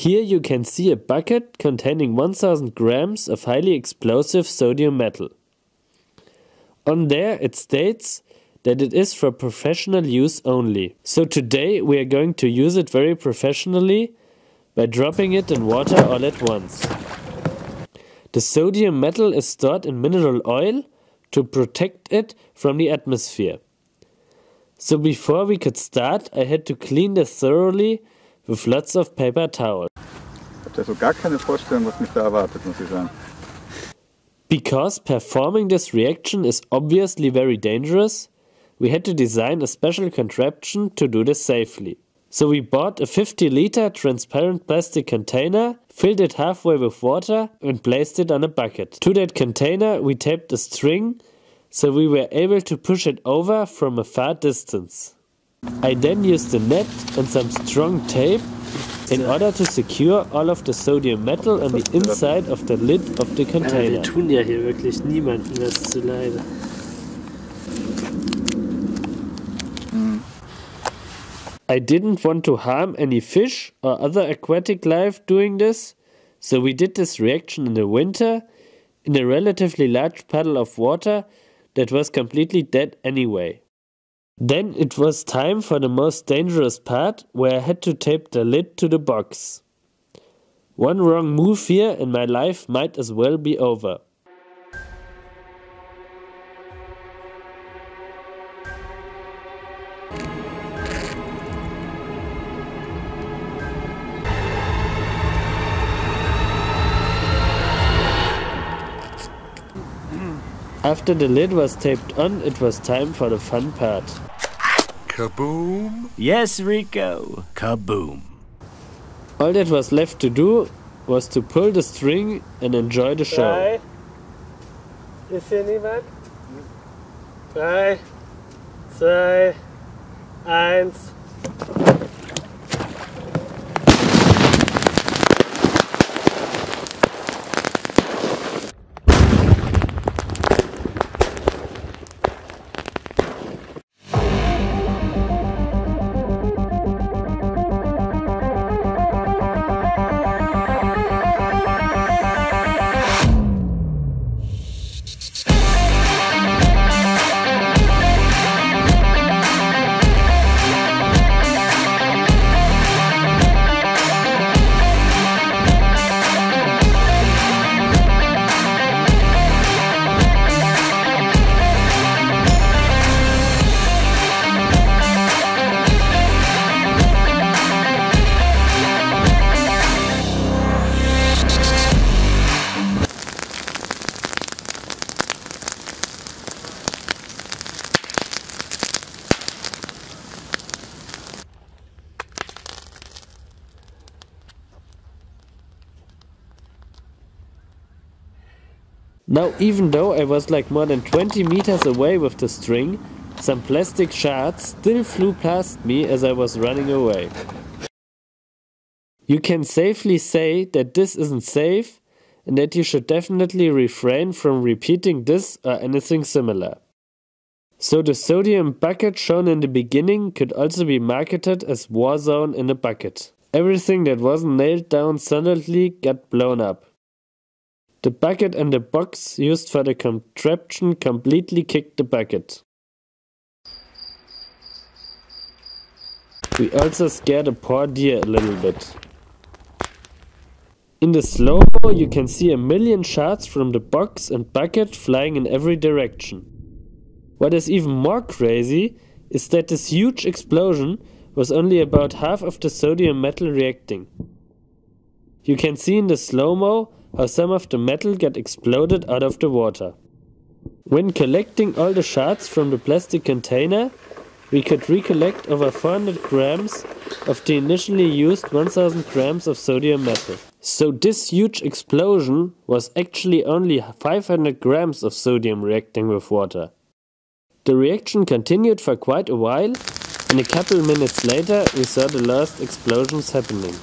Here you can see a bucket containing 1000 grams of highly explosive sodium metal. On there it states that it is for professional use only. So today we are going to use it very professionally by dropping it in water all at once. The sodium metal is stored in mineral oil to protect it from the atmosphere. So before we could start, I had to clean this thoroughly with lots of paper towels. Ich habe er so gar keine Vorstellung, was mich da erwartet, muss ich sagen. Because performing this reaction is obviously very dangerous, we had to design a special contraption to do this safely. So we bought a 50 liter transparent plastic container, filled it halfway with water and placed it on a bucket. To that container we taped a string so we were able to push it over from a far distance. I then used a net and some strong tape in order to secure all of the sodium metal on the inside of the lid of the Ja, container. wir tun ja hier wirklich niemandem was zuleide. I didn't want to harm any fish or other aquatic life doing this, so we did this reaction in the winter in a relatively large puddle of water that was completely dead anyway. Then it was time for the most dangerous part where I had to tape the lid to the box. One wrong move here and my life might as well be over. After the lid was taped on, it was time for the fun part. Kaboom! Yes, Rico. Kaboom. All that was left to do was to pull the string and enjoy the show. Drei. Ist hier niemand? Drei, zwei, eins. Now, even though I was like more than 20 meters away with the string, some plastic shards still flew past me as I was running away. You can safely say that this isn't safe and that you should definitely refrain from repeating this or anything similar. So, the sodium bucket shown in the beginning could also be marketed as Warzone in a bucket. Everything that wasn't nailed down solidly got blown up. The bucket and the box used for the contraption completely kicked the bucket. We also scared a poor deer a little bit. In the slow-mo you can see a million shards from the box and bucket flying in every direction. What is even more crazy is that this huge explosion was only about half of the sodium metal reacting. You can see in the slow-mo how some of the metal got exploded out of the water. When collecting all the shards from the plastic container, we could recollect over 400 grams of the initially used 1000 grams of sodium metal. So this huge explosion was actually only 500 grams of sodium reacting with water. The reaction continued for quite a while, and a couple minutes later we saw the last explosions happening.